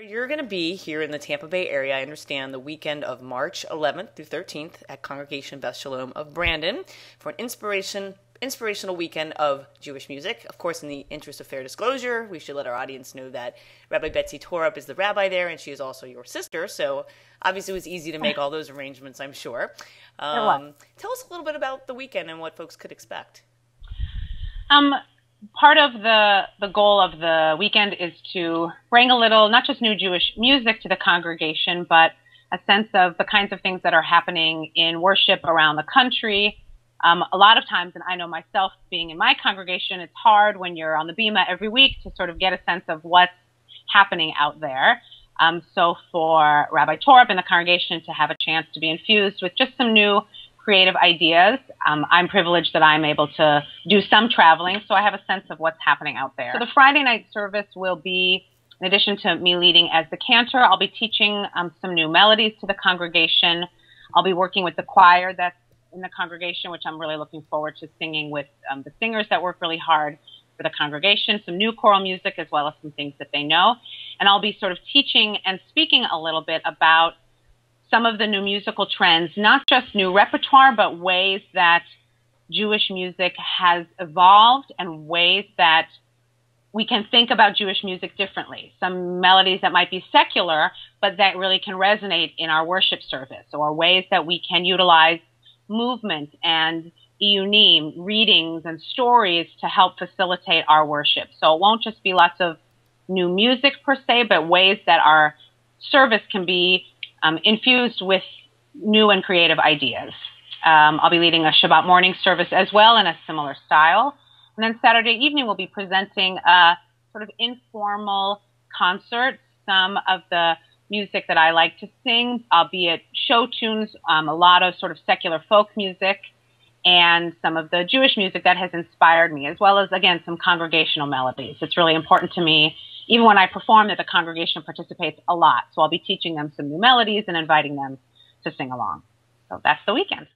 You're going to be here in the Tampa Bay area, I understand, the weekend of March 11th through 13th at Congregation Beth Shalom of Brandon for an inspiration inspirational weekend of Jewish music. Of course, in the interest of fair disclosure, we should let our audience know that Rabbi Betsy Torop is the rabbi there, and she is also your sister. So obviously, it was easy to make all those arrangements. I'm sure. Um, tell us a little bit about the weekend and what folks could expect. Um, part of the the goal of the weekend is to bring a little not just new Jewish music to the congregation, but a sense of the kinds of things that are happening in worship around the country. Um, a lot of times, and I know myself being in my congregation, it's hard when you're on the bima every week to sort of get a sense of what's happening out there. Um, so for Rabbi Torop and the congregation to have a chance to be infused with just some new creative ideas. Um, I'm privileged that I'm able to do some traveling, so I have a sense of what's happening out there. So the Friday night service will be, in addition to me leading as the cantor, I'll be teaching um, some new melodies to the congregation. I'll be working with the choir that's in the congregation, which I'm really looking forward to singing with um, the singers that work really hard for the congregation, some new choral music as well as some things that they know. And I'll be sort of teaching and speaking a little bit about some of the new musical trends, not just new repertoire, but ways that Jewish music has evolved and ways that we can think about Jewish music differently. Some melodies that might be secular, but that really can resonate in our worship service, or ways that we can utilize movement and iyunim, readings and stories to help facilitate our worship. So it won't just be lots of new music per se, but ways that our service can be um, infused with new and creative ideas. Um, I'll be leading a Shabbat morning service as well in a similar style. And then Saturday evening, we'll be presenting a sort of informal concert. Some of the music that I like to sing, albeit show tunes, um, a lot of sort of secular folk music, and some of the Jewish music that has inspired me, as well as, again, some congregational melodies. It's really important to me even when I perform that the congregation participates a lot. So I'll be teaching them some new melodies and inviting them to sing along. So that's the weekend.